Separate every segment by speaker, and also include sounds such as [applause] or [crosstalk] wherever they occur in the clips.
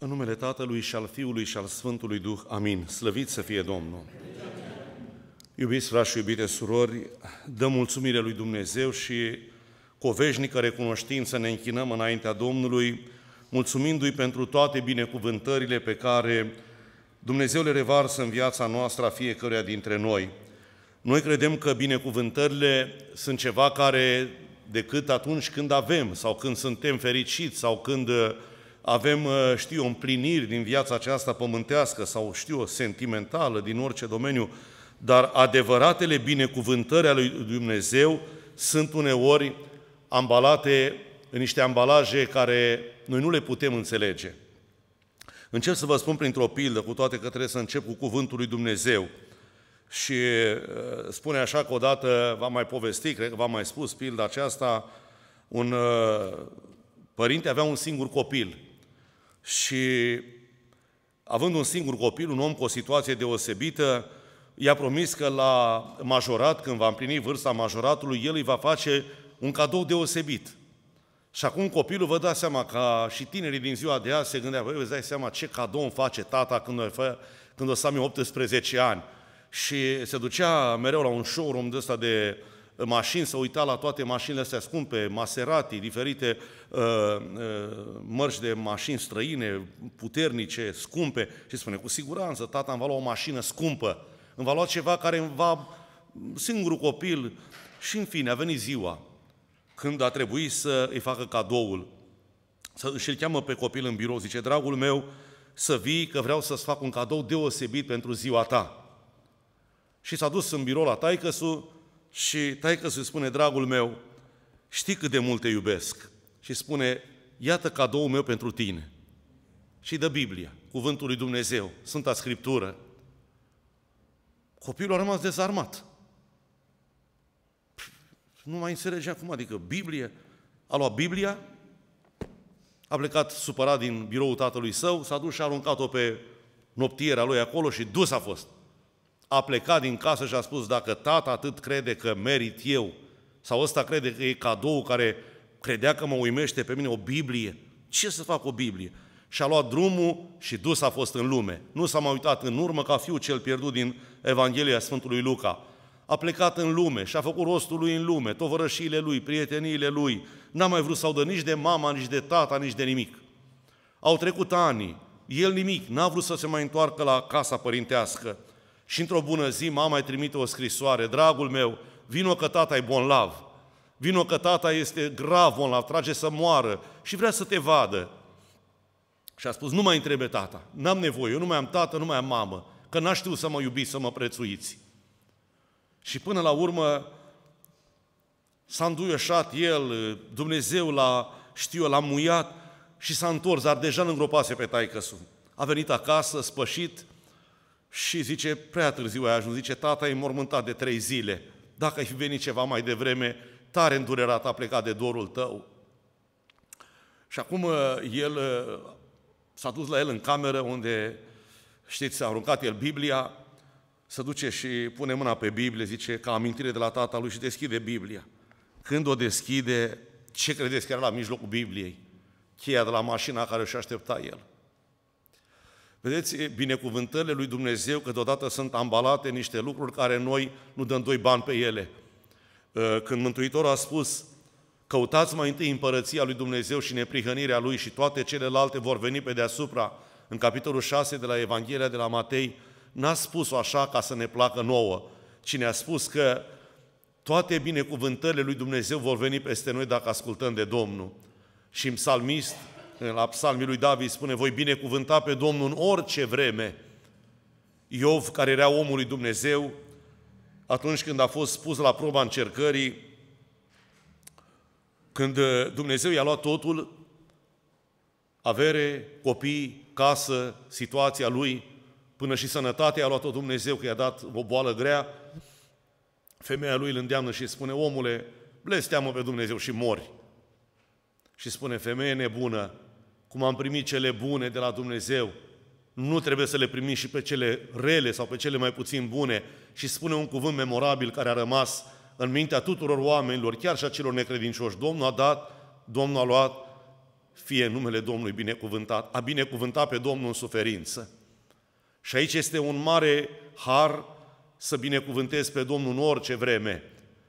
Speaker 1: În numele Tatălui și al Fiului și al Sfântului Duh. Amin. Slăvit să fie Domnul. Iubiți frați și iubite surori, dăm mulțumire lui Dumnezeu și cu o veșnică recunoștință ne închinăm înaintea Domnului, mulțumindu-i pentru toate binecuvântările pe care Dumnezeu le revarsă în viața noastră a fiecăruia dintre noi. Noi credem că binecuvântările sunt ceva care, decât atunci când avem sau când suntem fericiți sau când avem, uh, știu, împliniri din viața aceasta pământească sau, știu, sentimentală, din orice domeniu, dar adevăratele binecuvântări ale lui Dumnezeu sunt uneori ambalate în niște ambalaje care noi nu le putem înțelege. Încep să vă spun printr-o pildă, cu toate că trebuie să încep cu cuvântul lui Dumnezeu. Și uh, spune așa că odată v-am mai povestit, cred că v-am mai spus pilda aceasta, un uh, părinte avea un singur copil și având un singur copil, un om cu o situație deosebită, i-a promis că la majorat, când va împlini vârsta majoratului, el îi va face un cadou deosebit. Și acum copilul vă dați seama, ca și tinerii din ziua de azi se gândea, vă dați seama ce cadou îmi face tata când o, fă, când o să am eu 18 ani. Și se ducea mereu la un showroom de ăsta de mașini, să uita la toate mașinile astea scumpe, Maserati, diferite uh, uh, mărci de mașini străine, puternice, scumpe, și spune, cu siguranță, tata îmi va lua o mașină scumpă, îmi va lua ceva care îmi va, singurul copil, și în fine, a venit ziua când a trebuit să îi facă cadoul. Să, și îl cheamă pe copil în birou, zice, dragul meu, să vii că vreau să-ți fac un cadou deosebit pentru ziua ta. Și s-a dus în birou la taică și taică îi spune, dragul meu, știi cât de mult te iubesc? Și spune, iată cadoul meu pentru tine. Și dă Biblia, cuvântul lui Dumnezeu, Sfânta Scriptură. Copilul a rămas dezarmat. Nu mai înțelege acum, adică Biblie, a luat Biblia, a plecat supărat din biroul tatălui său, s-a dus și a aruncat-o pe noptiera lui acolo și dus a fost a plecat din casă și a spus, dacă tata atât crede că merit eu, sau ăsta crede că e cadou care credea că mă uimește pe mine, o Biblie, ce să fac o Biblie? Și a luat drumul și dus a fost în lume. Nu s-a mai uitat în urmă ca fiul cel pierdut din Evanghelia Sfântului Luca. A plecat în lume și a făcut rostul lui în lume, tovărășiile lui, prieteniile lui. N-a mai vrut să audă nici de mama, nici de tata, nici de nimic. Au trecut ani, el nimic, n-a vrut să se mai întoarcă la casa părintească. Și într-o bună zi mama mai trimite o scrisoare, dragul meu, vino că tata e bonlav, vino că tata este grav bonlav, trage să moară și vrea să te vadă. Și a spus, nu mai întrebe tata, n-am nevoie, eu nu mai am tată, nu mai am mamă, că n-aș știu să mă iubiți, să mă prețuiți. Și până la urmă s-a înduioșat el, Dumnezeu l-a, știu l-a muiat și s-a întors, dar deja nu îngropase pe taică A venit acasă, spășit, și zice, prea târziu ai ajuns, zice, tata e mormântat de trei zile. Dacă ai fi venit ceva mai devreme, tare îndurerat a plecat de dorul tău. Și acum uh, el uh, s-a dus la el în cameră unde, știți, a aruncat el Biblia, se duce și pune mâna pe Biblie, zice, ca amintire de la tata lui și deschide Biblia. Când o deschide, ce credeți că era la mijlocul Bibliei? Cheia de la mașina care își aștepta el. Vedeți, binecuvântările lui Dumnezeu că deodată sunt ambalate niște lucruri care noi nu dăm doi bani pe ele. Ă, când Mântuitorul a spus, căutați mai întâi împărăția lui Dumnezeu și neprihănirea lui și toate celelalte vor veni pe deasupra, în capitolul 6 de la Evanghelia de la Matei, n-a spus-o așa ca să ne placă nouă, ci ne-a spus că toate binecuvântările lui Dumnezeu vor veni peste noi dacă ascultăm de Domnul. Și în psalmist la psalmii lui David spune, voi binecuvânta pe Domnul în orice vreme. Iov, care era omul lui Dumnezeu, atunci când a fost pus la proba încercării, când Dumnezeu i-a luat totul, avere, copii, casă, situația lui, până și sănătatea a luat-o Dumnezeu, că i-a dat o boală grea, femeia lui îl îndeamnă și spune, omule, blesteamă pe Dumnezeu și mori. Și spune, femeie nebună, cum am primit cele bune de la Dumnezeu, nu trebuie să le primim și pe cele rele sau pe cele mai puțin bune și spune un cuvânt memorabil care a rămas în mintea tuturor oamenilor, chiar și a celor necredincioși. Domnul a dat, Domnul a luat, fie numele Domnului binecuvântat. A binecuvântat pe Domnul în suferință. Și aici este un mare har să binecuvântezi pe Domnul în orice vreme,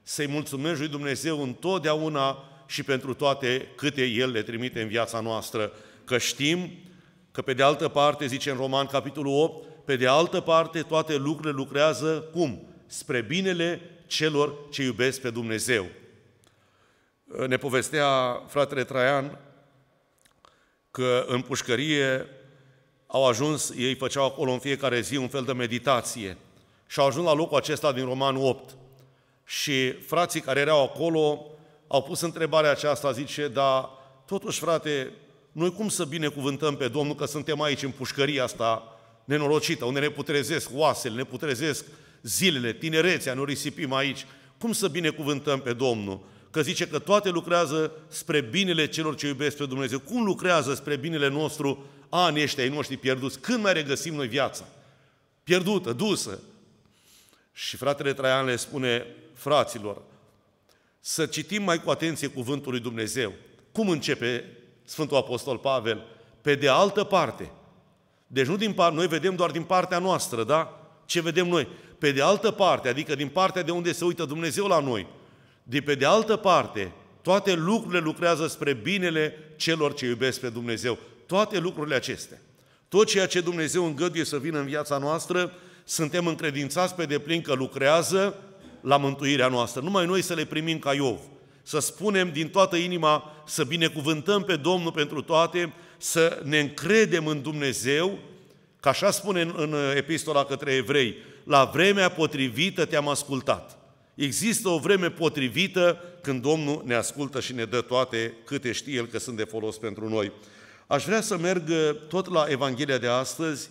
Speaker 1: să-i mulțumești lui Dumnezeu întotdeauna și pentru toate câte El le trimite în viața noastră, că știm că pe de altă parte, zice în Roman capitolul 8, pe de altă parte toate lucrurile lucrează cum? Spre binele celor ce iubesc pe Dumnezeu. Ne povestea fratele Traian că în pușcărie au ajuns, ei făceau acolo în fiecare zi un fel de meditație și au ajuns la locul acesta din Roman 8. Și frații care erau acolo au pus întrebarea aceasta, zice, dar totuși, frate, noi cum să binecuvântăm pe Domnul că suntem aici în pușcăria asta nenorocită, unde ne putrezesc oasele, ne putrezesc zilele, tinerețea, ne risipim aici. Cum să binecuvântăm pe Domnul? Că zice că toate lucrează spre binele celor ce iubesc pe Dumnezeu. Cum lucrează spre binele nostru anii ăștia ai noștri pierduți? Când mai regăsim noi viața? Pierdută, dusă. Și fratele Traian le spune fraților, să citim mai cu atenție cuvântul lui Dumnezeu. Cum începe Sfântul Apostol Pavel? Pe de altă parte. Deci nu din par, noi vedem doar din partea noastră, da? Ce vedem noi? Pe de altă parte, adică din partea de unde se uită Dumnezeu la noi. De pe de altă parte, toate lucrurile lucrează spre binele celor ce iubesc pe Dumnezeu. Toate lucrurile acestea. Tot ceea ce Dumnezeu îngăduie să vină în viața noastră, suntem încredințați pe deplin că lucrează la mântuirea noastră. Numai noi să le primim ca Iov. Să spunem din toată inima, să binecuvântăm pe Domnul pentru toate, să ne încredem în Dumnezeu, că așa spune în, în epistola către evrei, la vremea potrivită te-am ascultat. Există o vreme potrivită când Domnul ne ascultă și ne dă toate câte știe El că sunt de folos pentru noi. Aș vrea să merg tot la Evanghelia de astăzi,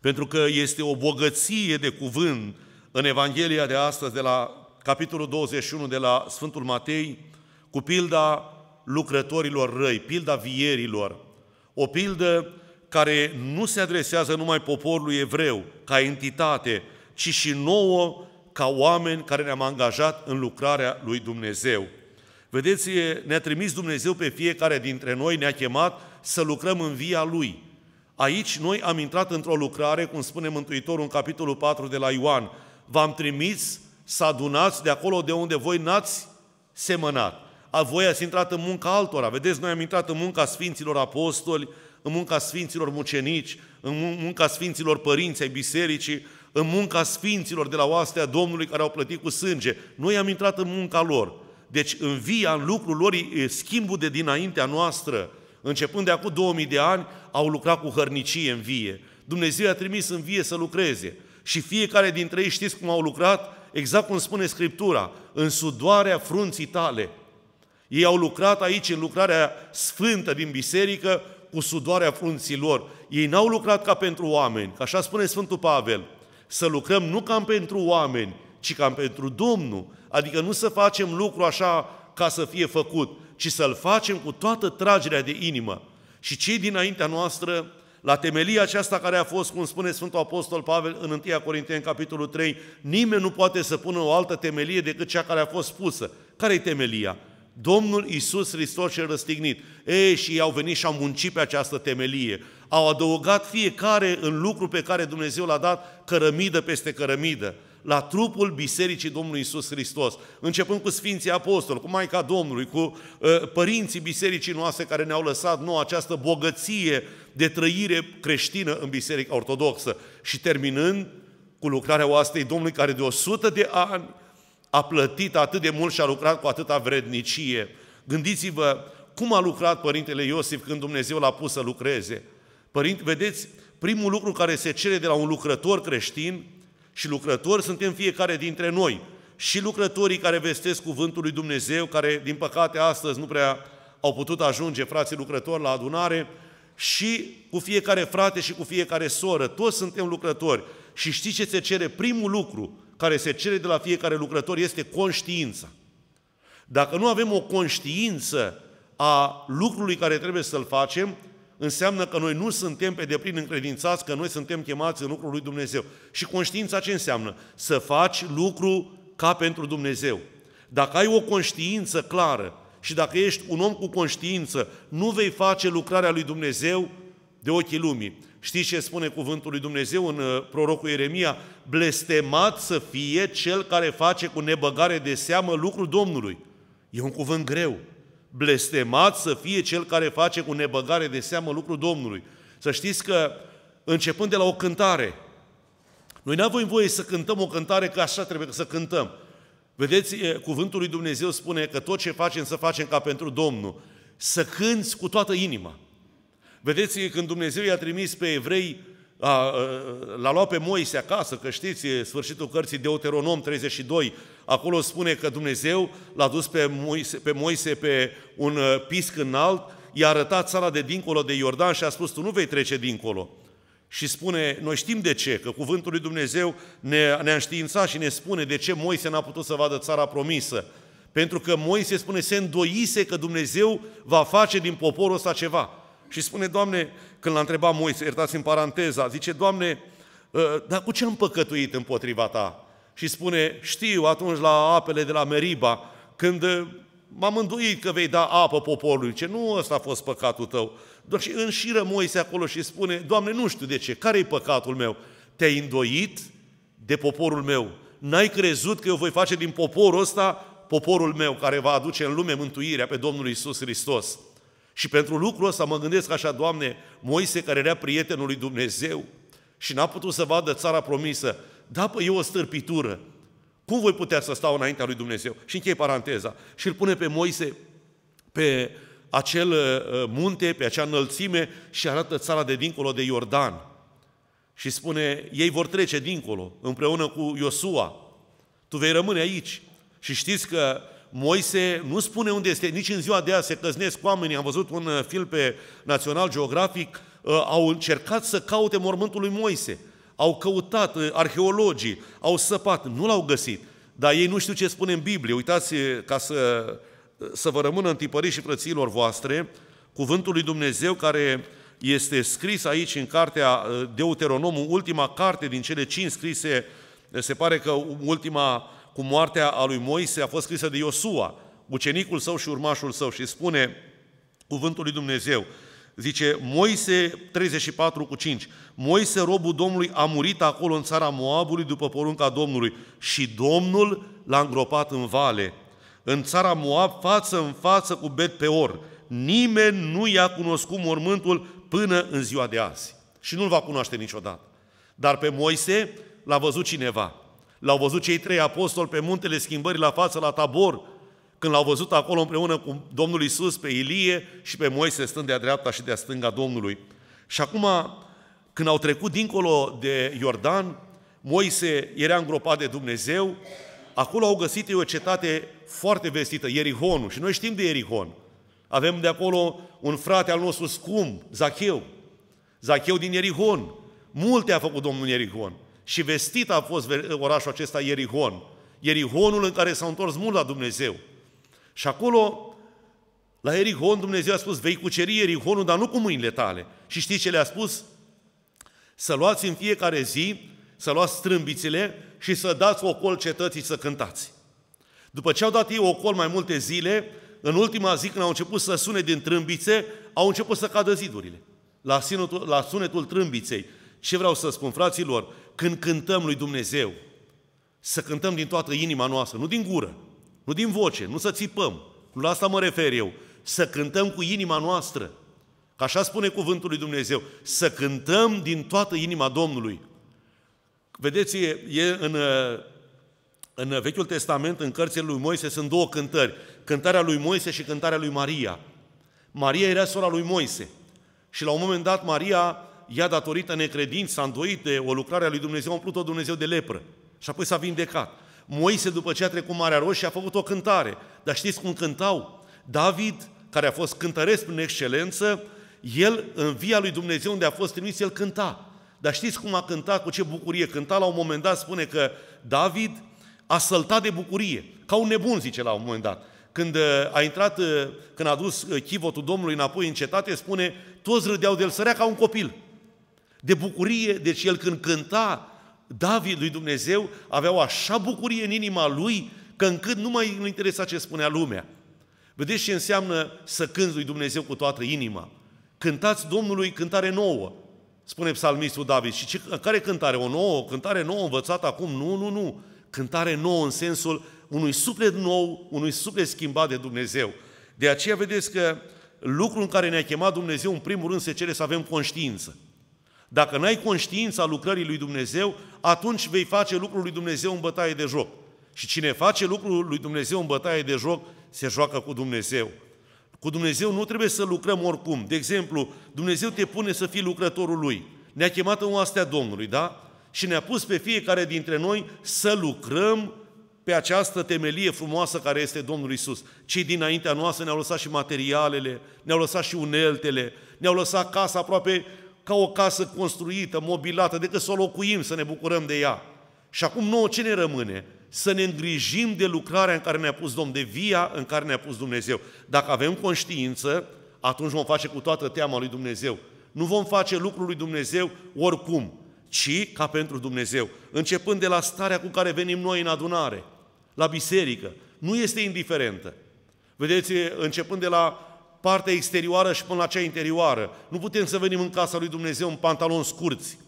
Speaker 1: pentru că este o bogăție de cuvânt în Evanghelia de astăzi, de la capitolul 21 de la Sfântul Matei, cu pilda lucrătorilor răi, pilda vierilor. O pildă care nu se adresează numai poporului evreu ca entitate, ci și nouă ca oameni care ne-am angajat în lucrarea lui Dumnezeu. Vedeți, ne-a trimis Dumnezeu pe fiecare dintre noi, ne-a chemat să lucrăm în via Lui. Aici noi am intrat într-o lucrare, cum spune Mântuitorul în capitolul 4 de la Ioan, v-am trimis să adunați de acolo de unde voi n-ați semănat. A voi ați intrat în munca altora. Vedeți, noi am intrat în munca Sfinților Apostoli, în munca Sfinților Mucenici, în munca Sfinților Părinți ai Bisericii, în munca Sfinților de la oastea Domnului care au plătit cu sânge. Noi am intrat în munca lor. Deci în via, în lucrul lor, schimbul de dinaintea noastră, începând de acum 2000 de ani, au lucrat cu hărnicie în vie. Dumnezeu a trimis în vie să lucreze. Și fiecare dintre ei știți cum au lucrat? Exact cum spune Scriptura, în sudoarea frunții tale. Ei au lucrat aici în lucrarea sfântă din biserică cu sudoarea frunții lor. Ei n-au lucrat ca pentru oameni, că așa spune Sfântul Pavel, să lucrăm nu ca pentru oameni, ci ca pentru Domnul. Adică nu să facem lucru așa ca să fie făcut, ci să-l facem cu toată tragerea de inimă. Și cei dinaintea noastră la temelia aceasta care a fost, cum spune Sfântul Apostol Pavel în 1 Corinteni, capitolul 3, nimeni nu poate să pună o altă temelie decât cea care a fost pusă. Care-i temelia? Domnul Isus Hristos cel răstignit. Ei, și au venit și au muncit pe această temelie. Au adăugat fiecare în lucru pe care Dumnezeu l-a dat cărămidă peste cărămidă la trupul Bisericii Domnului Isus Hristos, începând cu Sfinții Apostoli, cu Maica Domnului, cu uh, părinții Bisericii noastre care ne-au lăsat nouă această bogăție de trăire creștină în Biserica Ortodoxă și terminând cu lucrarea oastei Domnului care de 100 de ani a plătit atât de mult și a lucrat cu atâta vrednicie. Gândiți-vă cum a lucrat Părintele Iosif când Dumnezeu l-a pus să lucreze. Părinte, vedeți, primul lucru care se cere de la un lucrător creștin și lucrători suntem fiecare dintre noi. Și lucrătorii care vestesc cuvântul lui Dumnezeu, care din păcate astăzi nu prea au putut ajunge frații lucrători la adunare, și cu fiecare frate și cu fiecare soră, toți suntem lucrători. Și știți ce se cere? Primul lucru care se cere de la fiecare lucrător este conștiința. Dacă nu avem o conștiință a lucrului care trebuie să-l facem, înseamnă că noi nu suntem pe deplin încredințați, că noi suntem chemați în lucrul lui Dumnezeu. Și conștiința ce înseamnă? Să faci lucru ca pentru Dumnezeu. Dacă ai o conștiință clară și dacă ești un om cu conștiință, nu vei face lucrarea lui Dumnezeu de ochii lumii. Știți ce spune cuvântul lui Dumnezeu în uh, prorocul Ieremia? Blestemat să fie cel care face cu nebăgare de seamă lucrul Domnului. E un cuvânt greu. Blestemat să fie cel care face cu nebăgare de seamă lucrul Domnului. Să știți că, începând de la o cântare, noi nu avem voie să cântăm o cântare că așa trebuie să cântăm. Vedeți, cuvântul lui Dumnezeu spune că tot ce facem să facem ca pentru Domnul. Să cânți cu toată inima. Vedeți, când Dumnezeu i-a trimis pe evrei, l-a luat pe Moise acasă, că știți, sfârșitul cărții Deuteronom 32, acolo spune că Dumnezeu l-a dus pe Moise, pe Moise pe un pisc înalt, i-a arătat țara de dincolo de Iordan și a spus, tu nu vei trece dincolo. Și spune, noi știm de ce, că cuvântul lui Dumnezeu ne, ne-a înștiințat și ne spune de ce Moise n-a putut să vadă țara promisă. Pentru că Moise spune, se îndoise că Dumnezeu va face din poporul ăsta ceva. Și spune, Doamne, când l-a întrebat Moise, iertați în paranteza, zice, Doamne, ă, dar cu ce am păcătuit împotriva Ta? Și spune, știu, atunci la apele de la Meriba, când m-am înduit că vei da apă poporului. Ce nu ăsta a fost păcatul tău. Doar și înșiră Moise acolo și spune, Doamne, nu știu de ce, care e păcatul meu? Te-ai îndoit de poporul meu. N-ai crezut că eu voi face din poporul ăsta poporul meu care va aduce în lume mântuirea pe Domnul Isus Hristos. Și pentru lucrul ăsta mă gândesc așa, Doamne, Moise care era prietenul lui Dumnezeu și n-a putut să vadă țara promisă, da, păi e o stârpitură. Cum voi putea să stau înaintea lui Dumnezeu? Și închei paranteza. Și îl pune pe Moise pe acel uh, munte, pe acea înălțime și arată țara de dincolo de Iordan. Și spune, ei vor trece dincolo, împreună cu Iosua. Tu vei rămâne aici. Și știți că Moise nu spune unde este, nici în ziua de azi se căznesc oamenii. Am văzut un uh, film pe Național Geographic, uh, au încercat să caute mormântul lui Moise. Au căutat arheologii, au săpat, nu l-au găsit. Dar ei nu știu ce spune în Biblie. Uitați, ca să să vă rămână întipărit și frăților voastre cuvântul lui Dumnezeu care este scris aici în cartea uh, Deuteronomul, ultima carte din cele cinci scrise, se pare că ultima cu moartea a lui Moise a fost scrisă de Iosua, ucenicul său și urmașul său și spune cuvântul lui Dumnezeu, zice Moise 34 cu 5, Moise, robul Domnului, a murit acolo în țara Moabului după porunca Domnului și Domnul l-a îngropat în vale în țara Moab, față în față cu Bet Peor. Nimeni nu i-a cunoscut mormântul până în ziua de azi. Și nu-l va cunoaște niciodată. Dar pe Moise l-a văzut cineva. L-au văzut cei trei apostoli pe muntele schimbării la față la Tabor, când l-au văzut acolo împreună cu Domnul Isus pe Ilie și pe Moise stând de-a dreapta și de-a stânga Domnului. Și acum, când au trecut dincolo de Iordan, Moise era îngropat de Dumnezeu, acolo au găsit o cetate foarte vestită, Ierihonul. Și noi știm de Ierihon. Avem de acolo un frate al nostru scump, Zacheu. Zacheu din Ierihon. Multe a făcut Domnul Ierihon. Și vestit a fost orașul acesta Ierihon. Ierihonul în care s-au întors mult la Dumnezeu. Și acolo, la Ierihon, Dumnezeu a spus, vei cuceri Ierihonul, dar nu cu mâinile tale. Și știți ce le-a spus? Să luați în fiecare zi, să luați strâmbițele și să dați ocol cetății să cântați. După ce au dat ei ocol mai multe zile, în ultima zi când au început să sune din trâmbițe, au început să cadă zidurile. La sunetul, la sunetul trâmbiței. Ce vreau să spun, fraților? Când cântăm lui Dumnezeu, să cântăm din toată inima noastră, nu din gură, nu din voce, nu să țipăm, nu la asta mă refer eu, să cântăm cu inima noastră. Că așa spune cuvântul lui Dumnezeu, să cântăm din toată inima Domnului. Vedeți, e în în Vechiul Testament, în cărțile lui Moise, sunt două cântări. Cântarea lui Moise și cântarea lui Maria. Maria era sora lui Moise. Și la un moment dat, Maria, ea datorită necredință, s-a îndoit de o lucrare a lui Dumnezeu, a umplut-o Dumnezeu de lepră. Și apoi s-a vindecat. Moise, după ce a trecut Marea Roșie, a făcut o cântare. Dar știți cum cântau? David, care a fost cântăresc în excelență, el, în via lui Dumnezeu unde a fost trimis, el cânta. Dar știți cum a cântat, cu ce bucurie cânta? La un moment dat spune că David a săltat de bucurie, ca un nebun, zice la un moment dat. Când uh, a intrat, uh, când a dus uh, chivotul Domnului înapoi în cetate, spune, toți râdeau de el, sărea ca un copil. De bucurie, deci el când cânta, David lui Dumnezeu avea o așa bucurie în inima lui, că încât nu mai îl interesa ce spunea lumea. Vedeți ce înseamnă să cânți lui Dumnezeu cu toată inima. Cântați Domnului cântare nouă, spune psalmistul David. Și ce, care cântare? O nouă? O cântare nouă învățată acum? Nu, nu, nu. Cântare nouă în sensul unui suflet nou, unui suflet schimbat de Dumnezeu. De aceea vedeți că lucrul în care ne-a chemat Dumnezeu, în primul rând, se cere să avem conștiință. Dacă n-ai conștiința lucrării lui Dumnezeu, atunci vei face lucrul lui Dumnezeu în bătaie de joc. Și cine face lucrul lui Dumnezeu în bătaie de joc, se joacă cu Dumnezeu. Cu Dumnezeu nu trebuie să lucrăm oricum. De exemplu, Dumnezeu te pune să fii lucrătorul Lui. Ne-a chemat în oastea Domnului, da? Și ne-a pus pe fiecare dintre noi să lucrăm pe această temelie frumoasă care este Domnul Isus. Cei dinaintea noastră ne-au lăsat și materialele, ne-au lăsat și uneltele, ne-au lăsat casa aproape ca o casă construită, mobilată, decât să o locuim, să ne bucurăm de ea. Și acum nouă ce ne rămâne? Să ne îngrijim de lucrarea în care ne-a pus Domnul, de via în care ne-a pus Dumnezeu. Dacă avem conștiință, atunci vom face cu toată teama lui Dumnezeu. Nu vom face lucrul lui Dumnezeu oricum, ci ca pentru Dumnezeu. Începând de la starea cu care venim noi în adunare, la biserică, nu este indiferentă. Vedeți, începând de la partea exterioară și până la cea interioară. Nu putem să venim în casa lui Dumnezeu în pantaloni scurți.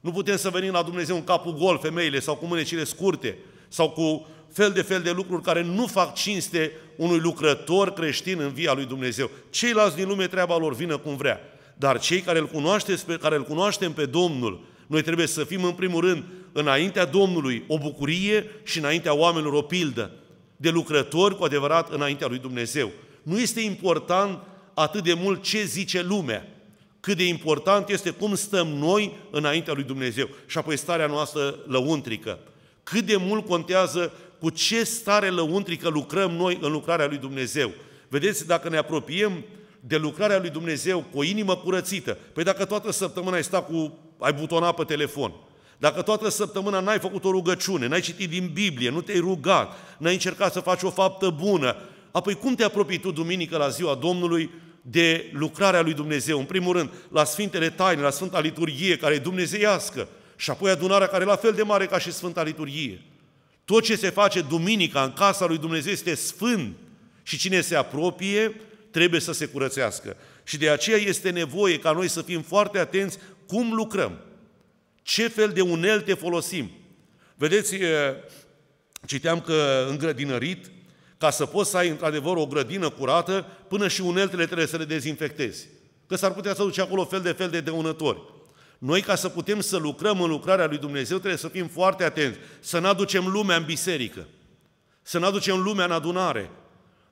Speaker 1: Nu putem să venim la Dumnezeu în capul gol, femeile, sau cu mânecile scurte, sau cu fel de fel de lucruri care nu fac cinste unui lucrător creștin în via lui Dumnezeu. Ceilalți din lume treaba lor vină cum vrea. Dar cei care îl, cunoașteți, pe, care îl cunoaștem pe Domnul, noi trebuie să fim în primul rând înaintea Domnului o bucurie și înaintea oamenilor o pildă de lucrători cu adevărat înaintea lui Dumnezeu. Nu este important atât de mult ce zice lumea, cât de important este cum stăm noi înaintea lui Dumnezeu și apoi starea noastră lăuntrică. Cât de mult contează cu ce stare lăuntrică lucrăm noi în lucrarea lui Dumnezeu. Vedeți, dacă ne apropiem de lucrarea lui Dumnezeu cu o inimă curățită, păi dacă toată săptămâna ai stat cu, ai butonat pe telefon, dacă toată săptămâna n-ai făcut o rugăciune, n-ai citit din Biblie, nu te-ai rugat, n-ai încercat să faci o faptă bună, Apoi cum te apropii tu duminică la ziua Domnului de lucrarea lui Dumnezeu? În primul rând, la Sfintele Taine, la Sfânta Liturghie, care e dumnezeiască, și apoi adunarea care e la fel de mare ca și Sfânta Liturghie. Tot ce se face duminica în casa lui Dumnezeu este sfânt și cine se apropie trebuie să se curățească. Și de aceea este nevoie ca noi să fim foarte atenți cum lucrăm, ce fel de unelte folosim. Vedeți, citeam că în grădinărit ca să poți să ai într-adevăr o grădină curată, până și uneltele trebuie să le dezinfectezi. Că s-ar putea să duce acolo fel de fel de dăunători. Noi, ca să putem să lucrăm în lucrarea lui Dumnezeu, trebuie să fim foarte atenți, să nu aducem lumea în biserică, să nu aducem lumea în adunare.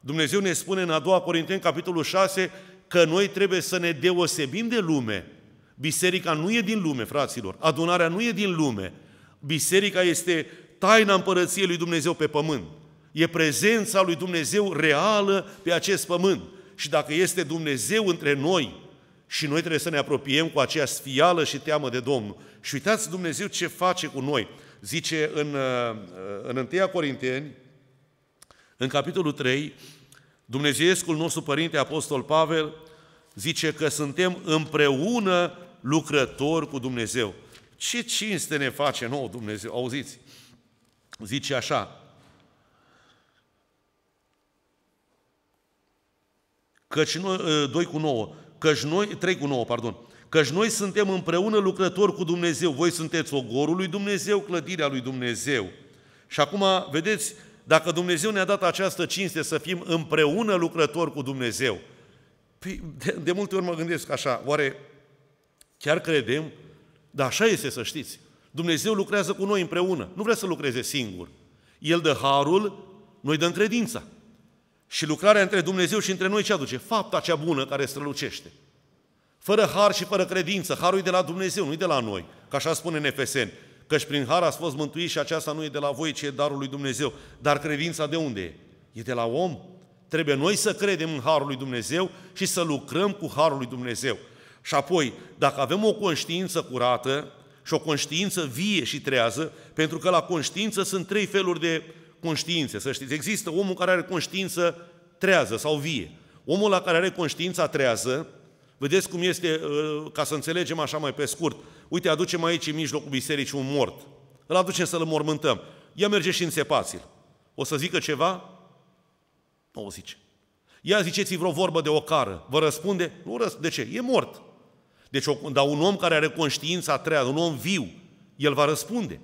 Speaker 1: Dumnezeu ne spune în a doua Corinteni, capitolul 6, că noi trebuie să ne deosebim de lume. Biserica nu e din lume, fraților. Adunarea nu e din lume. Biserica este taina împărăției lui Dumnezeu pe pământ. E prezența lui Dumnezeu reală pe acest pământ. Și dacă este Dumnezeu între noi, și noi trebuie să ne apropiem cu aceea sfială și teamă de Domnul. Și uitați Dumnezeu ce face cu noi. Zice în, uh, în 1 Corinteni, în capitolul 3, Dumnezeiescul nostru Părinte Apostol Pavel zice că suntem împreună lucrători cu Dumnezeu. Ce cinste ne face nouă Dumnezeu? Auziți? Zice așa, căci noi, 2 ă, cu 9, căci noi, 3 cu 9, pardon, căci noi suntem împreună lucrători cu Dumnezeu, voi sunteți ogorul lui Dumnezeu, clădirea lui Dumnezeu. Și acum, vedeți, dacă Dumnezeu ne-a dat această cinste să fim împreună lucrători cu Dumnezeu, păi de, de multe ori mă gândesc așa, oare chiar credem? Dar așa este să știți. Dumnezeu lucrează cu noi împreună, nu vrea să lucreze singur. El dă harul, noi dăm credința. Și lucrarea între Dumnezeu și între noi ce aduce? Fapta cea bună care strălucește. Fără har și fără credință. Harul e de la Dumnezeu, nu e de la noi. Ca așa spune în Efeseni. Căci prin har ați fost mântuiți și aceasta nu e de la voi, ci e darul lui Dumnezeu. Dar credința de unde e? E de la om. Trebuie noi să credem în harul lui Dumnezeu și să lucrăm cu harul lui Dumnezeu. Și apoi, dacă avem o conștiință curată și o conștiință vie și trează, pentru că la conștiință sunt trei feluri de conștiințe, să știți. Există omul care are conștiință trează sau vie. Omul la care are conștiința trează, vedeți cum este, uh, ca să înțelegem așa mai pe scurt, uite, aducem aici în mijlocul bisericii un mort. Îl aducem să-l mormântăm. Ia merge și înțepați-l. O să zică ceva? Nu o zice. Ia ziceți vreo vorbă de o cară. Vă răspunde? Nu răspunde. De ce? E mort. Deci, dar un om care are conștiința treia, un om viu, el va răspunde.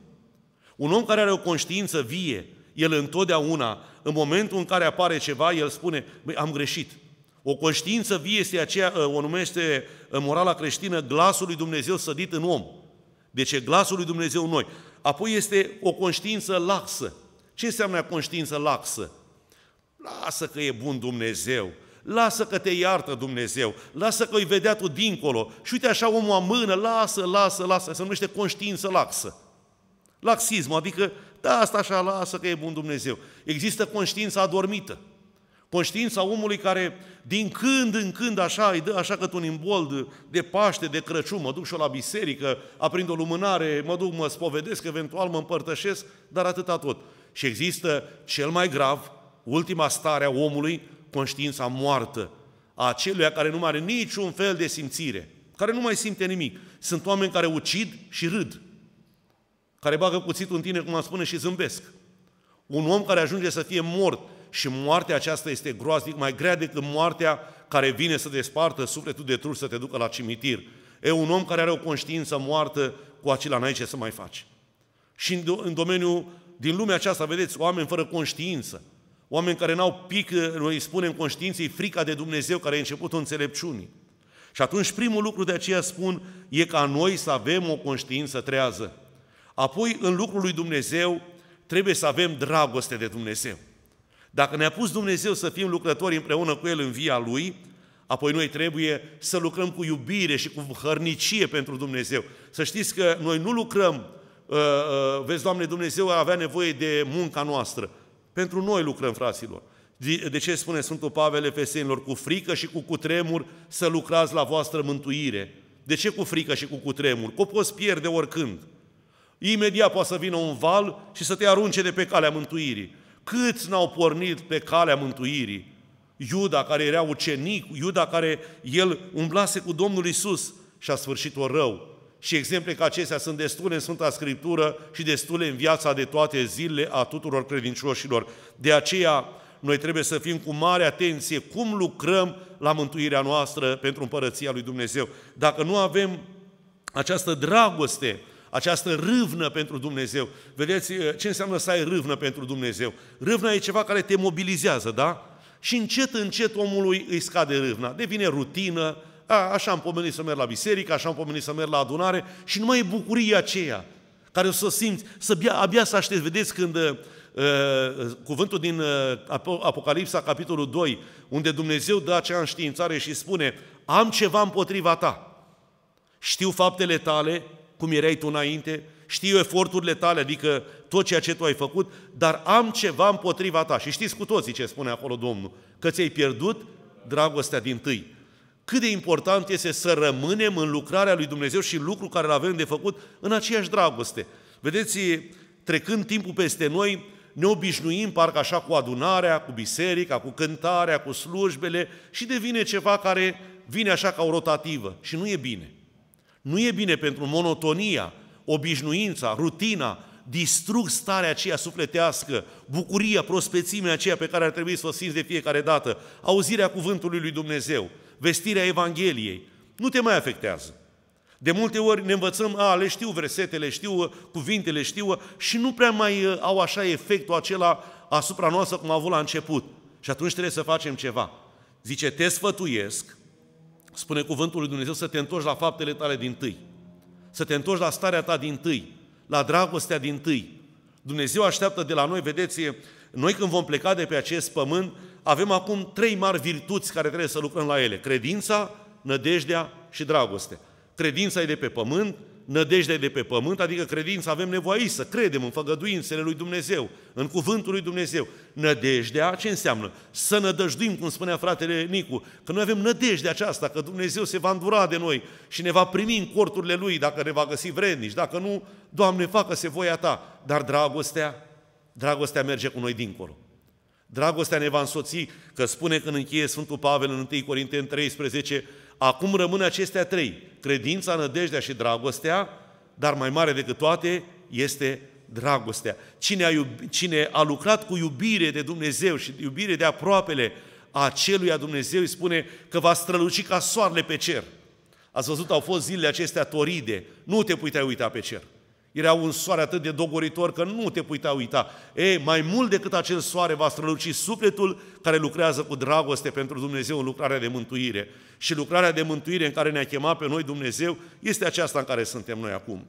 Speaker 1: Un om care are o conștiință vie, el întotdeauna, în momentul în care apare ceva, el spune, băi, am greșit. O conștiință vie este aceea, ă, o numește în morala creștină glasul lui Dumnezeu sădit în om. Deci e glasul lui Dumnezeu în noi. Apoi este o conștiință laxă. Ce înseamnă conștiință laxă? Lasă că e bun Dumnezeu, lasă că te iartă Dumnezeu, lasă că îi vedea tu dincolo. Și uite așa omul amână, lasă, lasă, lasă, se numește conștiință laxă. Laxism, adică, da, asta așa, lasă că e bun Dumnezeu. Există conștiința adormită. Conștiința omului care din când în când așa îi dă așa că un imbold de Paște, de Crăciun, mă duc și eu la biserică, aprind o lumânare, mă duc, mă spovedesc, eventual mă împărtășesc, dar atâta tot. Și există cel mai grav, ultima stare a omului, conștiința moartă, a aceluia care nu mai are niciun fel de simțire, care nu mai simte nimic. Sunt oameni care ucid și râd, care bagă cuțitul în tine, cum am spune, și zâmbesc. Un om care ajunge să fie mort și moartea aceasta este groaznic mai grea decât moartea care vine să despartă sufletul de trup să te ducă la cimitir. E un om care are o conștiință moartă, cu acela n-ai ce să mai faci. Și în, în domeniul, din lumea aceasta, vedeți, oameni fără conștiință, oameni care n-au pic, noi îi spunem conștiinței, frica de Dumnezeu care a început înțelepciunii. Și atunci primul lucru de aceea spun e ca noi să avem o conștiință trează. Apoi, în lucrul lui Dumnezeu, trebuie să avem dragoste de Dumnezeu. Dacă ne-a pus Dumnezeu să fim lucrători împreună cu El în via Lui, apoi noi trebuie să lucrăm cu iubire și cu hărnicie pentru Dumnezeu. Să știți că noi nu lucrăm, uh, uh, vezi, Doamne, Dumnezeu avea nevoie de munca noastră. Pentru noi lucrăm, fraților. De ce spune Sfântul Pavel Efesenilor? Cu frică și cu cutremur să lucrați la voastră mântuire. De ce cu frică și cu cutremur? Că o poți pierde oricând. Imediat poate să vină un val și să te arunce de pe calea mântuirii. Câți n-au pornit pe calea mântuirii? Iuda, care era ucenic, Iuda, care el umblase cu Domnul Isus și a sfârșit-o rău. Și exemple ca acestea sunt destule în Sfânta Scriptură și destule în viața de toate zilele a tuturor credincioșilor. De aceea, noi trebuie să fim cu mare atenție cum lucrăm la mântuirea noastră pentru împărăția lui Dumnezeu. Dacă nu avem această dragoste această râvnă pentru Dumnezeu. Vedeți eh, ce înseamnă să ai râvnă pentru Dumnezeu? Râvna e ceva care te mobilizează, da? Și încet, încet omului îi scade râvna. Devine rutină, a, așa am pomenit să merg la biserică, așa am pomenit să merg la adunare și nu mai e bucuria aceea care o să simți, să abia, abia să aștepți. Vedeți când uh, cuvântul din uh, Apocalipsa, capitolul 2, unde Dumnezeu dă acea înștiințare și spune, am ceva împotriva ta. Știu faptele tale, cum erai tu înainte, știu eforturile tale, adică tot ceea ce tu ai făcut, dar am ceva împotriva ta. Și știți cu toții ce spune acolo Domnul, că ți-ai pierdut dragostea din tâi. Cât de important este să rămânem în lucrarea lui Dumnezeu și lucrul care îl avem de făcut în aceeași dragoste. Vedeți, trecând timpul peste noi, ne obișnuim parcă așa cu adunarea, cu biserica, cu cântarea, cu slujbele și devine ceva care vine așa ca o rotativă și nu e bine. Nu e bine pentru monotonia, obișnuința, rutina, distrug starea aceea sufletească, bucuria, prospețimea aceea pe care ar trebui să o simți de fiecare dată, auzirea cuvântului lui Dumnezeu, vestirea Evangheliei, nu te mai afectează. De multe ori ne învățăm, a, le știu versetele, știu uh, cuvintele, știu uh, și nu prea mai uh, au așa efectul acela asupra noastră cum a avut la început. Și atunci trebuie să facem ceva. Zice, te sfătuiesc spune cuvântul lui Dumnezeu, să te întorci la faptele tale din tâi. Să te întorci la starea ta din tâi, la dragostea din tâi. Dumnezeu așteaptă de la noi, vedeți, noi când vom pleca de pe acest pământ, avem acum trei mari virtuți care trebuie să lucrăm la ele. Credința, nădejdea și dragoste. Credința e de pe pământ, nădejdea de pe pământ, adică credința avem nevoie aici, să credem în făgăduințele lui Dumnezeu, în cuvântul lui Dumnezeu. Nădejdea, ce înseamnă? Să nădăjduim, cum spunea fratele Nicu, că noi avem nădejdea aceasta, că Dumnezeu se va îndura de noi și ne va primi în corturile Lui dacă ne va găsi vrednici, dacă nu, Doamne, facă-se voia Ta. Dar dragostea, dragostea merge cu noi dincolo. Dragostea ne va însoți, că spune când încheie Sfântul Pavel în 1 Corinteni 13, acum rămâne acestea trei, credința, nădejdea și dragostea, dar mai mare decât toate este dragostea. Cine a, iubi, cine a lucrat cu iubire de Dumnezeu și iubire de aproapele, a aceluia Dumnezeu îi spune că va străluci ca soarele pe cer. Ați văzut, au fost zilele acestea toride, nu te puteai uita pe cer. Era un soare atât de dogoritor că nu te putea uita. E, mai mult decât acel soare va străluci sufletul care lucrează cu dragoste pentru Dumnezeu în lucrarea de mântuire. Și lucrarea de mântuire în care ne-a chemat pe noi Dumnezeu este aceasta în care suntem noi acum.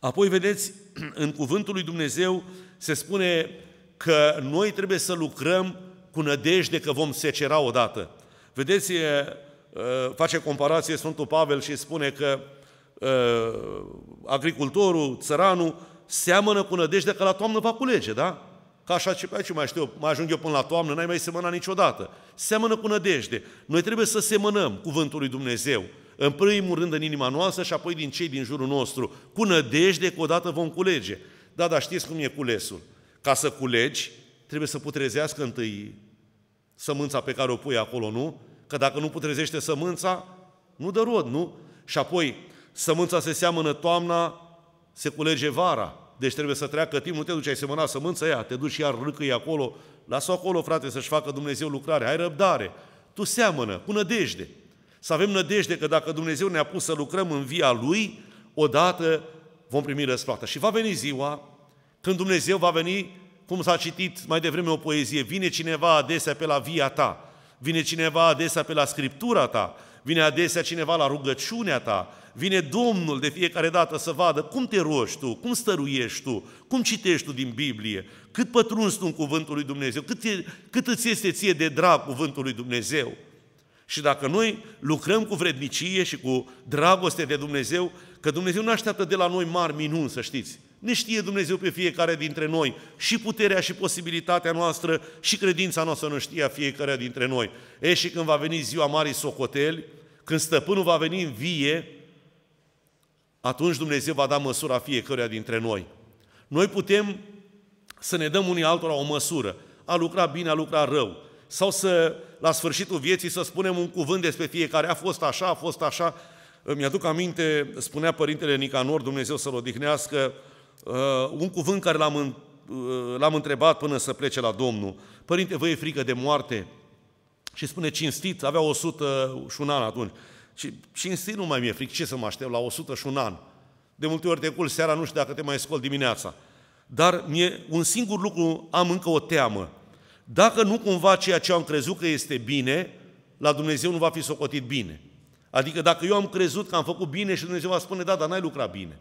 Speaker 1: Apoi, vedeți, [clears throat] în cuvântul lui Dumnezeu se spune că noi trebuie să lucrăm cu nădejde că vom secera odată. Vedeți, face comparație Sfântul Pavel și spune că agricultorul, țăranul, seamănă cu nădejde că la toamnă va culege, da? Ca așa ce aici mai știu, mai ajung eu până la toamnă, n-ai mai semănat niciodată. Seamănă cu nădejde. Noi trebuie să semănăm cuvântul lui Dumnezeu. În primul rând în inima noastră și apoi din cei din jurul nostru. Cu nădejde că odată vom culege. Da, dar știți cum e culesul. Ca să culegi, trebuie să putrezească întâi sămânța pe care o pui acolo, nu? Că dacă nu putrezește sămânța, nu dă rod, nu? Și apoi, sămânța se seamănă toamna, se culege vara. Deci trebuie să treacă timp, nu te duci, ai semănat sămânța ea, te duci iar râcăi acolo, lasă acolo, frate, să-și facă Dumnezeu lucrare, ai răbdare. Tu seamănă, cu nădejde. Să avem nădejde că dacă Dumnezeu ne-a pus să lucrăm în via Lui, odată vom primi răsplată. Și va veni ziua când Dumnezeu va veni, cum s-a citit mai devreme o poezie, vine cineva adesea pe la via ta, vine cineva adesea pe la scriptura ta, vine adesea cineva la rugăciunea ta, vine Domnul de fiecare dată să vadă cum te rogi tu, cum stăruiești tu, cum citești tu din Biblie, cât pătrunzi tu în cuvântul lui Dumnezeu, cât, e, cât îți este ție de drag cuvântul lui Dumnezeu. Și dacă noi lucrăm cu vrednicie și cu dragoste de Dumnezeu, că Dumnezeu nu așteaptă de la noi mari minuni, să știți. Ne știe Dumnezeu pe fiecare dintre noi și puterea și posibilitatea noastră și credința noastră nu știa fiecare dintre noi. E și când va veni ziua Marii Socoteli, când stăpânul va veni în vie, atunci Dumnezeu va da măsura fiecăruia dintre noi. Noi putem să ne dăm unii altora o măsură, a lucra bine, a lucra rău, sau să, la sfârșitul vieții, să spunem un cuvânt despre fiecare, a fost așa, a fost așa. Îmi aduc aminte, spunea Părintele Nicanor, Dumnezeu să-l odihnească, uh, un cuvânt care l-am, uh, l-am întrebat până să plece la Domnul. Părinte, vă e frică de moarte? Și spune cinstit, avea 100 și un an atunci. Și cinstit nu mai mi-e frică, ce să mă aștept la 100 și un an? De multe ori te culci seara, nu știu dacă te mai scol dimineața. Dar mie un singur lucru am încă o teamă. Dacă nu cumva ceea ce am crezut că este bine, la Dumnezeu nu va fi socotit bine. Adică dacă eu am crezut că am făcut bine și Dumnezeu va spune, da, dar n-ai lucrat bine.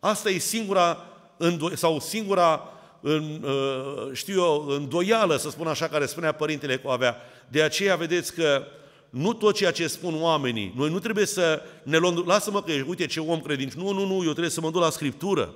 Speaker 1: Asta e singura, sau singura, în, uh, știu eu, îndoială, să spun așa, care spunea Părintele cu avea. De aceea vedeți că nu tot ceea ce spun oamenii, noi nu trebuie să ne luăm, lasă-mă că uite ce om credinț, nu, nu, nu, eu trebuie să mă duc la Scriptură,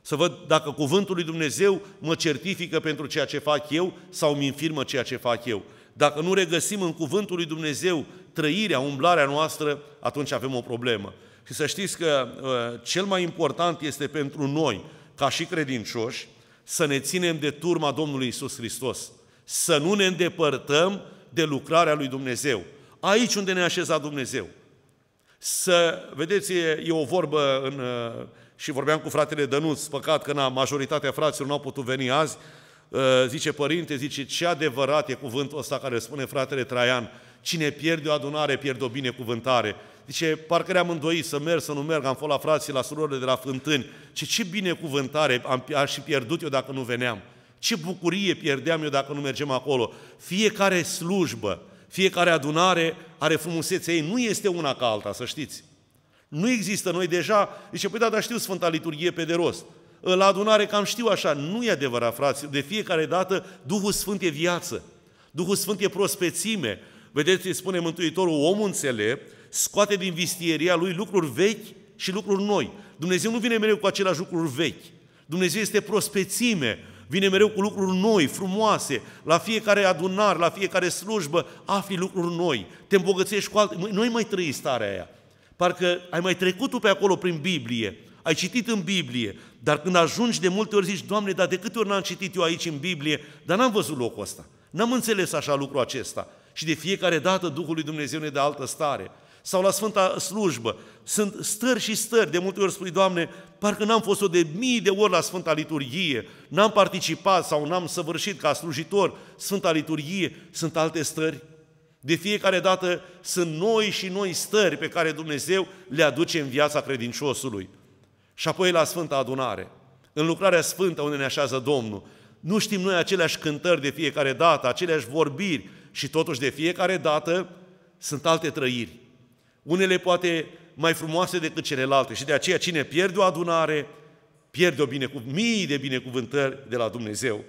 Speaker 1: să văd dacă cuvântul lui Dumnezeu mă certifică pentru ceea ce fac eu sau mi infirmă ceea ce fac eu. Dacă nu regăsim în cuvântul lui Dumnezeu trăirea, umblarea noastră, atunci avem o problemă. Și să știți că uh, cel mai important este pentru noi, ca și credincioși, să ne ținem de turma Domnului Isus Hristos. Să nu ne îndepărtăm de lucrarea lui Dumnezeu. Aici unde ne-a așezat Dumnezeu. Să, vedeți, e, e o vorbă în, uh, și vorbeam cu fratele Dănuț, păcat că na, majoritatea fraților nu au putut veni azi, uh, zice părinte, zice, ce adevărat e cuvântul ăsta care spune fratele Traian, cine pierde o adunare, pierde o binecuvântare. Zice, parcă ne-am îndoit să merg, să nu merg, am fost la frații, la surorile de la fântâni. Ce, ce binecuvântare am, aș fi pierdut eu dacă nu veneam. Ce bucurie pierdeam eu dacă nu mergem acolo. Fiecare slujbă, fiecare adunare are frumusețea ei, nu este una ca alta, să știți. Nu există noi deja, zice, păi da, dar știu Sfânta Liturghie pe de rost. La adunare cam știu așa, nu e adevărat, frați, de fiecare dată Duhul Sfânt e viață, Duhul Sfânt e prospețime. Vedeți, spune Mântuitorul, omul înțelept scoate din vistieria lui lucruri vechi și lucruri noi. Dumnezeu nu vine mereu cu aceleași lucruri vechi. Dumnezeu este prospețime, vine mereu cu lucruri noi, frumoase. La fiecare adunare, la fiecare slujbă, afli lucruri noi. Te îmbogățești cu alte... Nu ai mai trăit starea aia. Parcă ai mai trecut tu pe acolo prin Biblie, ai citit în Biblie, dar când ajungi de multe ori zici, Doamne, dar de câte ori n-am citit eu aici în Biblie, dar n-am văzut locul ăsta. N-am înțeles așa lucrul acesta. Și de fiecare dată Duhul lui Dumnezeu ne dă altă stare. Sau la Sfânta Slujbă. Sunt stări și stări. De multe ori spui, Doamne, parcă n-am fost-o de mii de ori la Sfânta Liturghie, n-am participat sau n-am săvârșit ca slujitor Sfânta Liturghie. Sunt alte stări. De fiecare dată sunt noi și noi stări pe care Dumnezeu le aduce în viața credinciosului. Și apoi la Sfânta Adunare, în lucrarea sfântă unde ne așează Domnul, nu știm noi aceleași cântări de fiecare dată, aceleași vorbiri și totuși de fiecare dată sunt alte trăiri. Unele poate mai frumoase decât celelalte și de aceea cine pierde o adunare, pierde o binecuv- mii de binecuvântări de la Dumnezeu.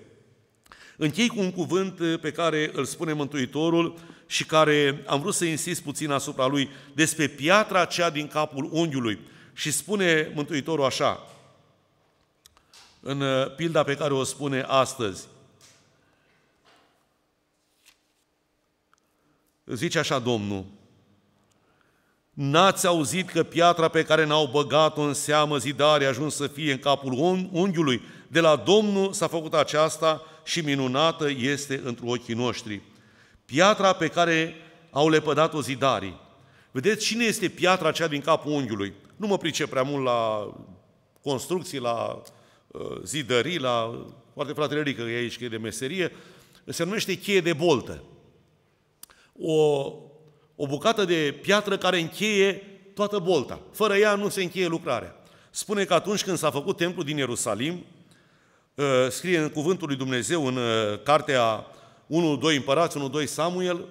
Speaker 1: Închei cu un cuvânt pe care îl spune Mântuitorul și care am vrut să insist puțin asupra lui despre piatra cea din capul unghiului. Și spune Mântuitorul așa, în uh, pilda pe care o spune astăzi. Zice așa Domnul, N-ați auzit că piatra pe care n-au băgat-o în seamă zidare a ajuns să fie în capul unghiului? De la Domnul s-a făcut aceasta și minunată este într ochii noștri. Piatra pe care au lepădat-o zidarii. Vedeți cine este piatra cea din capul unghiului? Nu mă pricep prea mult la construcții, la uh, zidării, la... Poate fratele Rică e aici, că e de meserie. Se numește cheie de boltă. O, o bucată de piatră care încheie toată bolta. Fără ea nu se încheie lucrarea. Spune că atunci când s-a făcut templul din Ierusalim, uh, scrie în cuvântul lui Dumnezeu în uh, cartea 1-2 Împărați, 1-2 Samuel,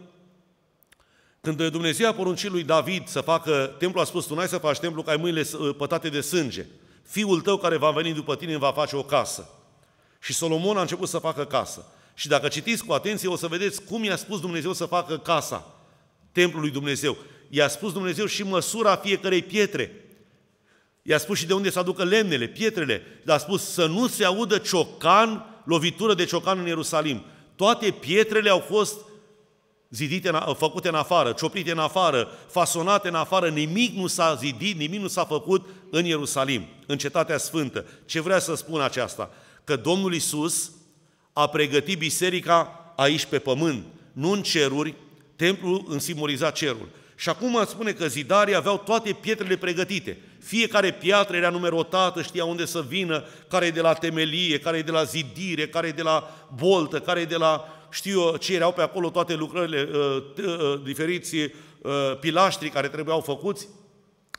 Speaker 1: când Dumnezeu a poruncit lui David să facă templul, a spus, tu n-ai să faci templu că ai mâinile pătate de sânge. Fiul tău care va veni după tine va face o casă. Și Solomon a început să facă casă. Și dacă citiți cu atenție, o să vedeți cum i-a spus Dumnezeu să facă casa templului Dumnezeu. I-a spus Dumnezeu și măsura fiecarei pietre. I-a spus și de unde să aducă lemnele, pietrele. Dar a spus să nu se audă ciocan, lovitură de ciocan în Ierusalim. Toate pietrele au fost zidite, făcute în afară, cioplite în afară, fasonate în afară, nimic nu s-a zidit, nimic nu s-a făcut în Ierusalim, în cetatea sfântă. Ce vrea să spun aceasta? Că Domnul Isus a pregătit biserica aici pe pământ, nu în ceruri, templul însimboliza cerul. Și acum spune că zidarii aveau toate pietrele pregătite. Fiecare piatră era numerotată, știa unde să vină, care e de la temelie, care e de la zidire, care e de la boltă, care e de la știu eu ce erau pe acolo toate lucrările, uh, uh, diferiți uh, pilaștri care trebuiau făcuți.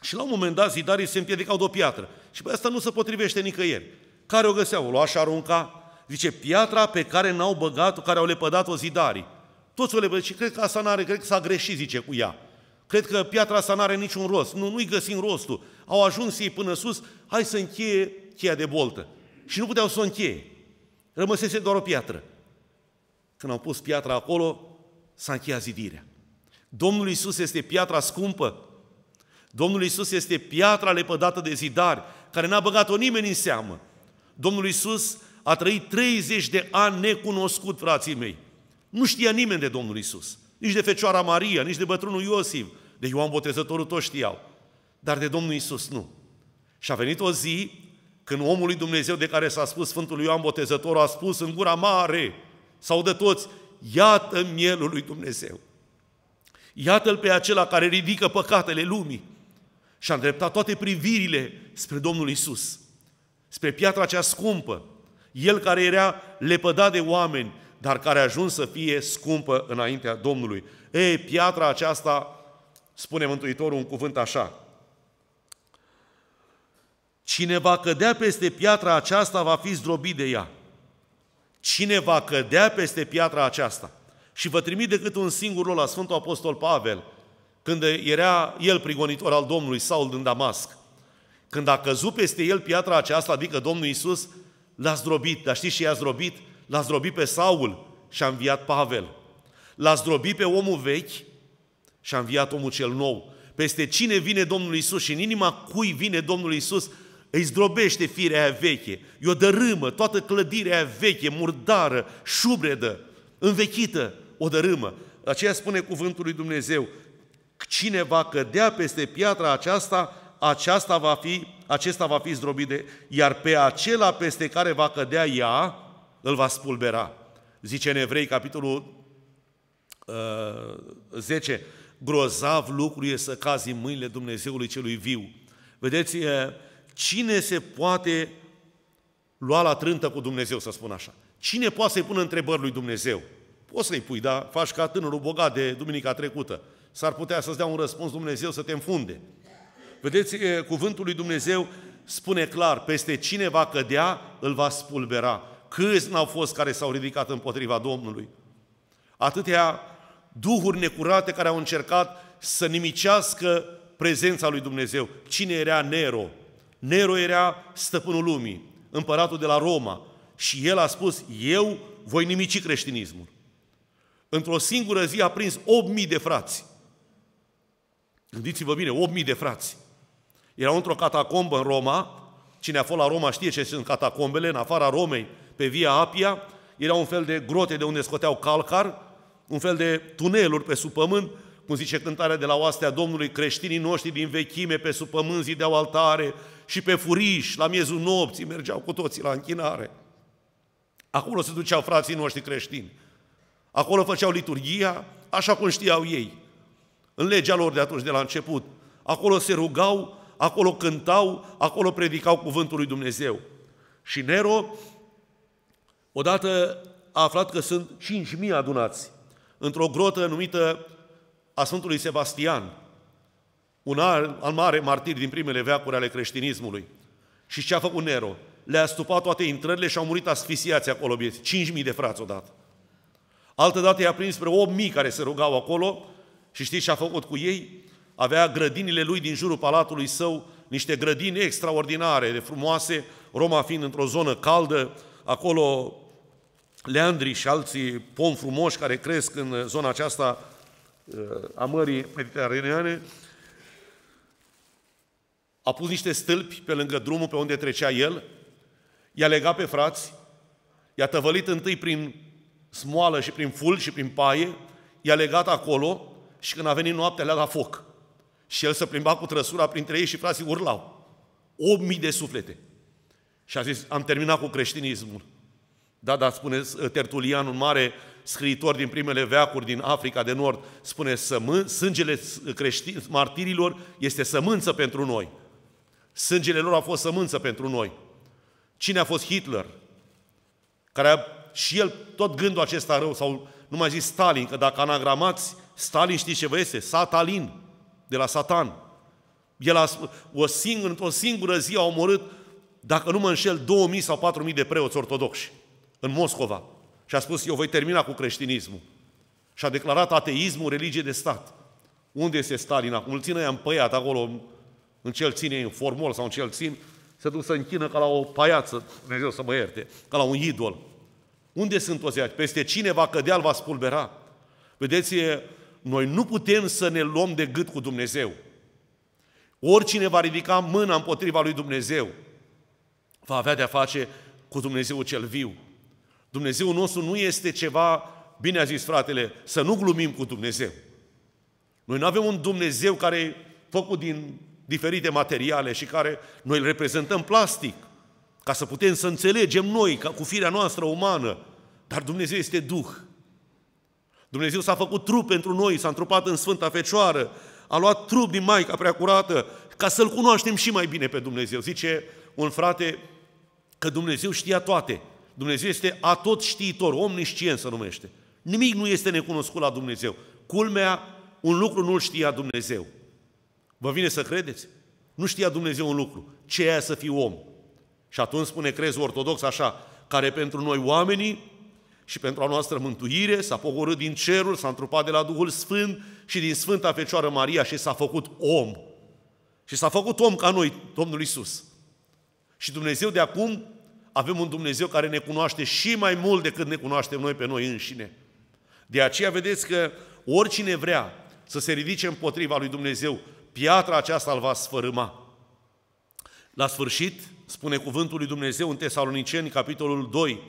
Speaker 1: Și la un moment dat zidarii se împiedicau de o piatră. Și pe asta nu se potrivește nicăieri. Care o găseau? O lua și arunca. Zice, piatra pe care n-au băgat-o, care au lepădat-o zidarii. Toți o lepădat și cred că asta n-are, cred că s-a greșit, zice, cu ea. Cred că piatra asta n-are niciun rost. Nu, nu-i găsim rostul. Au ajuns ei până sus, hai să încheie cheia de boltă. Și nu puteau să o încheie. Rămăsese doar o piatră. Când au pus piatra acolo, s-a încheiat zidirea. Domnul Isus este piatra scumpă. Domnul Isus este piatra lepădată de zidari, care n-a băgat-o nimeni în seamă. Domnul Isus a trăit 30 de ani necunoscut, frații mei. Nu știa nimeni de Domnul Isus. Nici de Fecioara Maria, nici de bătrânul Iosif. De Ioan Botezătorul toți știau. Dar de Domnul Isus nu. Și a venit o zi când omul lui Dumnezeu de care s-a spus Sfântul Ioan Botezătorul a spus în gura mare, sau de toți, iată mielul lui Dumnezeu. Iată-l pe acela care ridică păcatele lumii și a îndreptat toate privirile spre Domnul Isus, spre piatra cea scumpă, el care era lepădat de oameni, dar care a ajuns să fie scumpă înaintea Domnului. Ei, piatra aceasta, spune Mântuitorul un cuvânt așa, Cine va cădea peste piatra aceasta va fi zdrobit de ea. Cine va cădea peste piatra aceasta? Și vă trimit decât un singur rol la Sfântul Apostol Pavel, când era el prigonitor al Domnului Saul din Damasc. Când a căzut peste el piatra aceasta, adică Domnul Iisus, l-a zdrobit. Dar știți ce i-a zdrobit? L-a zdrobit pe Saul și a înviat Pavel. L-a zdrobit pe omul vechi și a înviat omul cel nou. Peste cine vine Domnul Isus și în inima cui vine Domnul Isus, îi zdrobește firea aia veche, o dărâmă, toată clădirea aia veche, murdară, șubredă, învechită, o dărâmă. Aceea spune cuvântul lui Dumnezeu, cine va cădea peste piatra aceasta, aceasta va fi, acesta va fi zdrobit de, iar pe acela peste care va cădea ea, îl va spulbera. Zice în Evrei, capitolul uh, 10, grozav lucru e să cazi în mâinile Dumnezeului celui viu. Vedeți, cine se poate lua la trântă cu Dumnezeu, să spun așa? Cine poate să-i pună întrebări lui Dumnezeu? Poți să-i pui, da? Faci ca tânărul bogat de duminica trecută. S-ar putea să-ți dea un răspuns Dumnezeu să te înfunde. Vedeți, cuvântul lui Dumnezeu spune clar, peste cine va cădea, îl va spulbera. Câți n-au fost care s-au ridicat împotriva Domnului? Atâtea duhuri necurate care au încercat să nimicească prezența lui Dumnezeu. Cine era Nero? Nero era stăpânul lumii, împăratul de la Roma. Și el a spus, eu voi nimici creștinismul. Într-o singură zi a prins 8.000 de frați. Gândiți-vă bine, 8.000 de frați. Erau într-o catacombă în Roma, cine a fost la Roma știe ce sunt catacombele, în afara Romei, pe Via Apia, era un fel de grote de unde scoteau calcar, un fel de tuneluri pe sub pământ, cum zice cântarea de la oastea Domnului, creștinii noștri din vechime pe sub pământ zideau altare și pe furiș, la miezul nopții, mergeau cu toții la închinare. Acolo se duceau frații noștri creștini. Acolo făceau liturgia așa cum știau ei. În legea lor de atunci, de la început. Acolo se rugau, acolo cântau, acolo predicau cuvântul lui Dumnezeu. Și Nero, odată a aflat că sunt 5.000 adunați într-o grotă numită a Sfântului Sebastian, un al mare martir din primele veacuri ale creștinismului. Și ce a făcut Nero? Le-a stupat toate intrările și au murit asfisiați acolo bieți. 5.000 de frați odată. Altă dată i-a prins spre 8.000 care se rugau acolo și știți ce a făcut cu ei? Avea grădinile lui din jurul palatului său, niște grădini extraordinare de frumoase, Roma fiind într-o zonă caldă, acolo leandri și alții pom frumoși care cresc în zona aceasta uh, a Mării Mediteraneane, a pus niște stâlpi pe lângă drumul pe unde trecea el, i-a legat pe frați, i-a tăvălit întâi prin smoală și prin ful și prin paie, i-a legat acolo și când a venit noaptea le-a dat foc. Și el se plimba cu trăsura printre ei și frații urlau. 8.000 de suflete. Și a zis, am terminat cu creștinismul. Da, da, spune Tertulian, un mare scriitor din primele veacuri din Africa de Nord, spune, sămân, sângele creștin, martirilor este sămânță pentru noi. Sângele lor a fost sămânță pentru noi. Cine a fost Hitler? Care a, și el, tot gândul acesta rău, sau nu mai zis Stalin, că dacă anagramați, Stalin știți ce vă este? Satalin, de la Satan. El a, o singură, într-o singură zi a omorât, dacă nu mă înșel, 2000 sau 4000 de preoți ortodoxi în Moscova. Și a spus, eu voi termina cu creștinismul. Și a declarat ateismul religie de stat. Unde este Stalin acum? Îl ține în păiat acolo, în ce ține, în formol sau în ce țin, se duc să închină ca la o paiață, Dumnezeu să mă ierte, ca la un idol. Unde sunt toți aici? Peste cine va cădea, îl va spulbera. Vedeți, noi nu putem să ne luăm de gât cu Dumnezeu. Oricine va ridica mâna împotriva lui Dumnezeu, va avea de-a face cu Dumnezeu cel viu. Dumnezeu nostru nu este ceva, bine a zis fratele, să nu glumim cu Dumnezeu. Noi nu avem un Dumnezeu care e făcut din diferite materiale și care noi îl reprezentăm plastic, ca să putem să înțelegem noi, ca cu firea noastră umană. Dar Dumnezeu este Duh. Dumnezeu s-a făcut trup pentru noi, s-a întrupat în Sfânta Fecioară, a luat trup din Maica Preacurată, ca să-L cunoaștem și mai bine pe Dumnezeu. Zice un frate că Dumnezeu știa toate. Dumnezeu este atot știitor, omniscient se numește. Nimic nu este necunoscut la Dumnezeu. Culmea, un lucru nu-l știa Dumnezeu. Vă vine să credeți? Nu știa Dumnezeu un lucru. Ce e să fii om? Și atunci spune crezul ortodox așa, care pentru noi oamenii și pentru a noastră mântuire s-a pogorât din cerul, s-a întrupat de la Duhul Sfânt și din Sfânta Fecioară Maria și s-a făcut om. Și s-a făcut om ca noi, Domnul Isus. Și Dumnezeu de acum avem un Dumnezeu care ne cunoaște și mai mult decât ne cunoaștem noi pe noi înșine. De aceea vedeți că oricine vrea să se ridice împotriva lui Dumnezeu, piatra aceasta îl va sfărâma. La sfârșit, spune cuvântul lui Dumnezeu în Tesaloniceni, capitolul 2,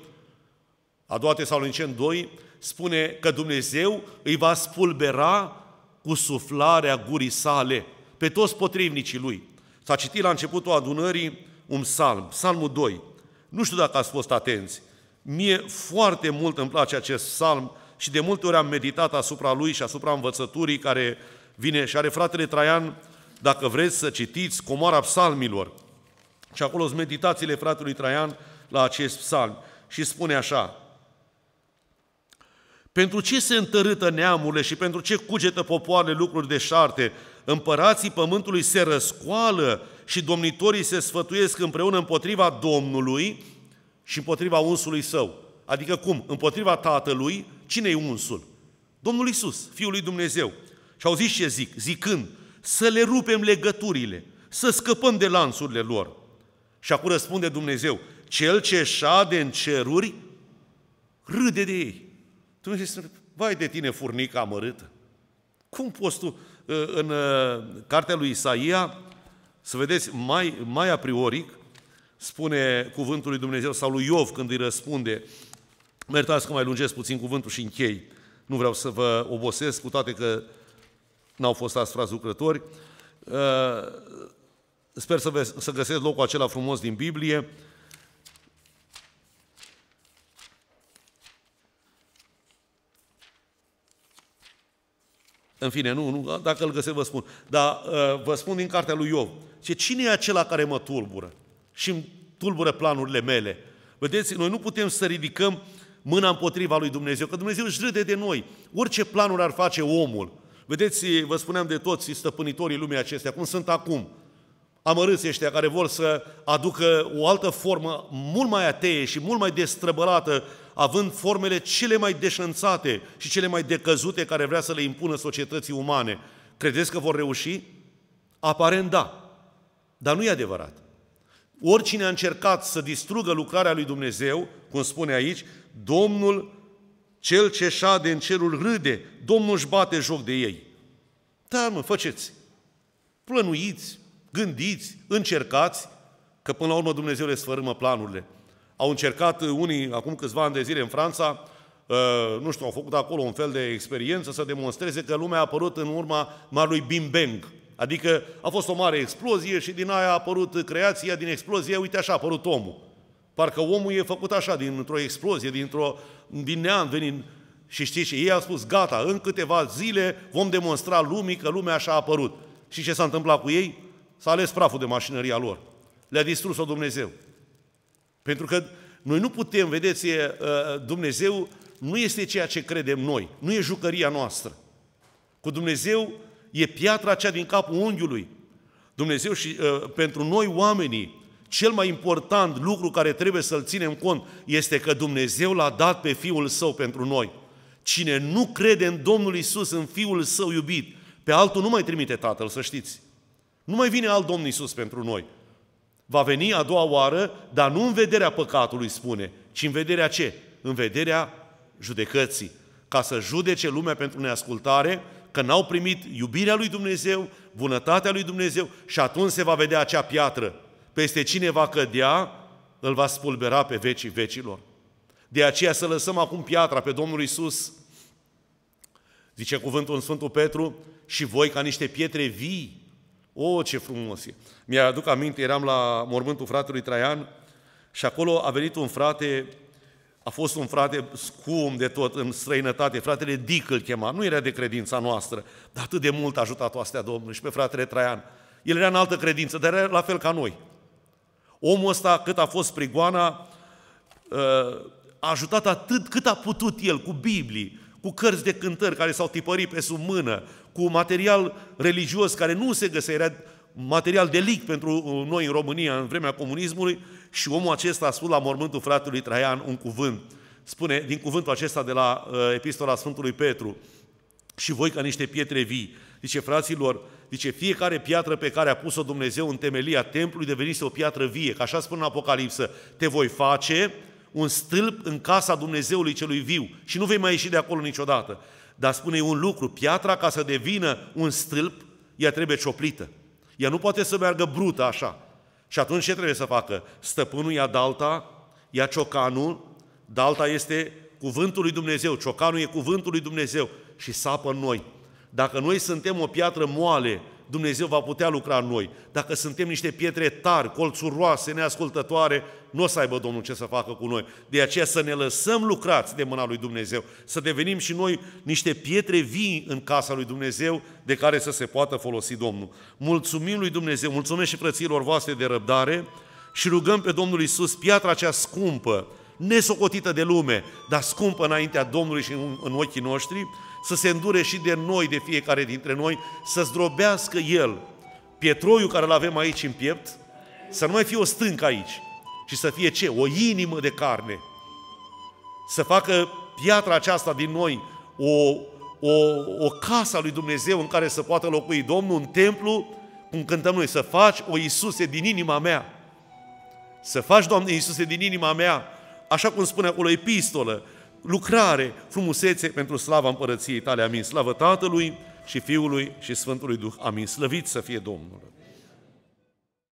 Speaker 1: a doua Tesaloniceni 2, spune că Dumnezeu îi va spulbera cu suflarea gurii sale pe toți potrivnicii lui. S-a citit la începutul adunării un psalm, psalmul 2. Nu știu dacă ați fost atenți. Mie foarte mult îmi place acest psalm și de multe ori am meditat asupra lui și asupra învățăturii care vine și are fratele Traian, dacă vreți să citiți, Comoara Psalmilor. Și acolo sunt meditațiile fratelui Traian la acest psalm. Și spune așa, pentru ce se întărâtă neamurile și pentru ce cugetă popoarele lucruri de șarte? Împărații pământului se răscoală și domnitorii se sfătuiesc împreună împotriva Domnului și împotriva unsului său. Adică cum? Împotriva Tatălui, cine e unsul? Domnul Isus, Fiul lui Dumnezeu. Și au zis ce zic? Zicând, să le rupem legăturile, să scăpăm de lanțurile lor. Și acum răspunde Dumnezeu, cel ce șade în ceruri, râde de ei. Dumnezeu spune, vai de tine furnica amărâtă. Cum poți tu ă, în ă, cartea lui Isaia să vedeți mai, mai a priori spune cuvântul lui Dumnezeu sau lui Iov când îi răspunde mă iertați că mai lungesc puțin cuvântul și închei. Nu vreau să vă obosesc cu toate că n-au fost azi frați lucrători. Ă, sper să, să găsesc locul acela frumos din Biblie În fine, nu, nu, dacă îl găsesc vă spun. Dar uh, vă spun din cartea lui Iov. Ce cine e acela care mă tulbură? Și îmi tulbură planurile mele. Vedeți, noi nu putem să ridicăm mâna împotriva lui Dumnezeu, că Dumnezeu își râde de noi. Orice planuri ar face omul. Vedeți, vă spuneam de toți stăpânitorii lumii acestea, cum sunt acum. Amărâți ăștia care vor să aducă o altă formă mult mai atee și mult mai destrăbălată având formele cele mai deșanțate și cele mai decăzute care vrea să le impună societății umane. Credeți că vor reuși? Aparent da, dar nu e adevărat. Oricine a încercat să distrugă lucrarea lui Dumnezeu, cum spune aici, Domnul, cel ce șade în cerul râde, Domnul își bate joc de ei. Da, mă, faceți. Plănuiți, gândiți, încercați, că până la urmă Dumnezeu le sfărâmă planurile. Au încercat unii, acum câțiva ani de zile în Franța, uh, nu știu, au făcut acolo un fel de experiență să demonstreze că lumea a apărut în urma marului Bim Bang. Adică a fost o mare explozie și din aia a apărut creația, din explozie, uite așa a apărut omul. Parcă omul e făcut așa, dintr-o explozie, dintr-o, din neam venind. Și știți ce? Ei au spus, gata, în câteva zile vom demonstra lumii că lumea așa a apărut. Și ce s-a întâmplat cu ei? S-a ales praful de mașinăria lor. Le-a distrus-o Dumnezeu. Pentru că noi nu putem, vedeți, Dumnezeu nu este ceea ce credem noi, nu e jucăria noastră. Cu Dumnezeu e piatra cea din capul unghiului. Dumnezeu și pentru noi oamenii, cel mai important lucru care trebuie să-l ținem cont este că Dumnezeu l-a dat pe Fiul Său pentru noi. Cine nu crede în Domnul Isus, în Fiul Său iubit, pe altul nu mai trimite Tatăl, să știți. Nu mai vine alt Domn Isus pentru noi. Va veni a doua oară, dar nu în vederea păcatului, spune, ci în vederea ce? În vederea judecății. Ca să judece lumea pentru neascultare, că n-au primit iubirea lui Dumnezeu, bunătatea lui Dumnezeu și atunci se va vedea acea piatră. Peste cine va cădea, îl va spulbera pe vecii vecilor. De aceea să lăsăm acum piatra pe Domnul Isus. Zice cuvântul în Sfântul Petru, și voi ca niște pietre vii o, ce frumos e! Mi-aduc aminte, eram la mormântul fratelui Traian și acolo a venit un frate, a fost un frate scum de tot în străinătate, fratele Dic îl chema, nu era de credința noastră, dar atât de mult a ajutat astea Domnul și pe fratele Traian. El era în altă credință, dar era la fel ca noi. Omul ăsta, cât a fost prigoana, a ajutat atât cât a putut el, cu Biblii, cu cărți de cântări care s-au tipărit pe sub mână, cu material religios care nu se găsea, era material delict pentru uh, noi în România în vremea comunismului și omul acesta a spus la mormântul fratelui Traian un cuvânt. Spune din cuvântul acesta de la uh, epistola Sfântului Petru, și voi ca niște pietre vii. Zice, fraților, zice, fiecare piatră pe care a pus-o Dumnezeu în temelia templului devenise o piatră vie, că așa spune în Apocalipsă, te voi face un stâlp în casa Dumnezeului celui viu și nu vei mai ieși de acolo niciodată. Dar spune un lucru, piatra ca să devină un stâlp, ea trebuie cioplită. Ea nu poate să meargă brută așa. Și atunci ce trebuie să facă? Stăpânul ia dalta, ia ciocanul, dalta este cuvântul lui Dumnezeu, ciocanul e cuvântul lui Dumnezeu și sapă în noi. Dacă noi suntem o piatră moale, Dumnezeu va putea lucra în noi. Dacă suntem niște pietre tari, colțuroase, neascultătoare, nu o să aibă Domnul ce să facă cu noi. De aceea să ne lăsăm lucrați de mâna lui Dumnezeu, să devenim și noi niște pietre vii în casa lui Dumnezeu de care să se poată folosi Domnul. Mulțumim lui Dumnezeu, mulțumesc și frăților voastre de răbdare și rugăm pe Domnul Isus piatra cea scumpă, nesocotită de lume, dar scumpă înaintea Domnului și în ochii noștri, să se îndure și de noi, de fiecare dintre noi, să zdrobească El pietroiul care îl avem aici în piept, să nu mai fie o stâncă aici, ci să fie ce? O inimă de carne. Să facă piatra aceasta din noi o, o, o casă a lui Dumnezeu în care să poată locui Domnul, un templu, cum cântăm noi, să faci o Iisuse din inima mea. Să faci, Doamne Iisuse, din inima mea, așa cum spune acolo epistolă, lucrare, frumusețe pentru slava împărăției tale. Amin. Slavă Tatălui și Fiului și Sfântului Duh. Amin. Slăvit să fie Domnul.